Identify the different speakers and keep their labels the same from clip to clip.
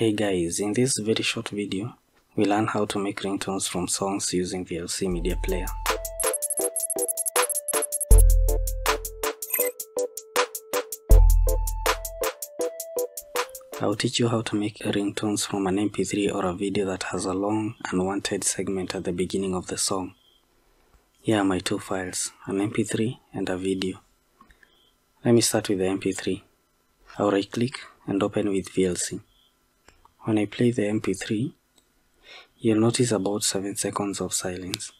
Speaker 1: Hey guys, in this very short video, we learn how to make ringtones from songs using VLC Media Player. I'll teach you how to make ringtones from an MP3 or a video that has a long unwanted segment at the beginning of the song. Here are my two files, an MP3 and a video. Let me start with the MP3. I'll right click and open with VLC. When I play the MP3, you'll notice about 7 seconds of silence.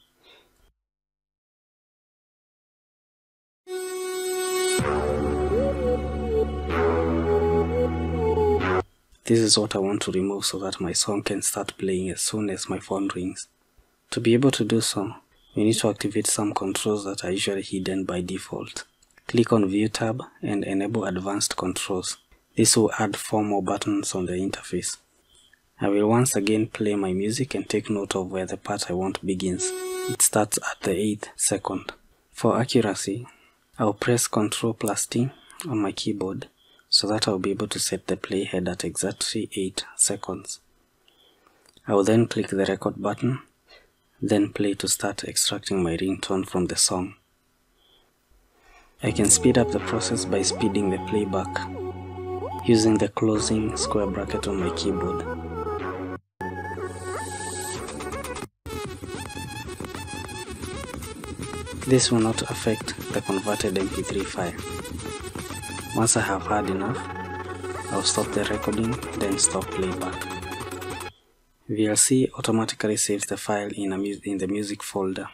Speaker 1: This is what I want to remove so that my song can start playing as soon as my phone rings. To be able to do so, we need to activate some controls that are usually hidden by default. Click on View tab and enable Advanced Controls. This will add 4 more buttons on the interface. I will once again play my music and take note of where the part I want begins. It starts at the 8th second. For accuracy, I'll press Ctrl plus T on my keyboard so that I'll be able to set the playhead at exactly 8 seconds. I will then click the record button, then play to start extracting my ringtone from the song. I can speed up the process by speeding the playback using the closing square bracket on my keyboard. This will not affect the converted MP3 file. Once I have had enough, I'll stop the recording, then stop playback. VLC automatically saves the file in, in the music folder.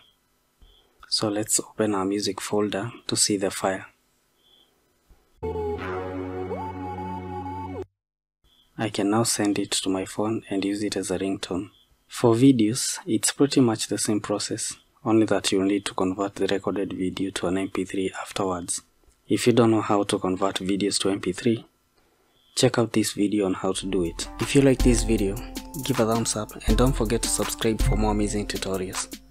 Speaker 1: So let's open our music folder to see the file. I can now send it to my phone and use it as a ringtone. For videos, it's pretty much the same process, only that you'll need to convert the recorded video to an MP3 afterwards. If you don't know how to convert videos to MP3, check out this video on how to do it. If you like this video, give a thumbs up and don't forget to subscribe for more amazing tutorials.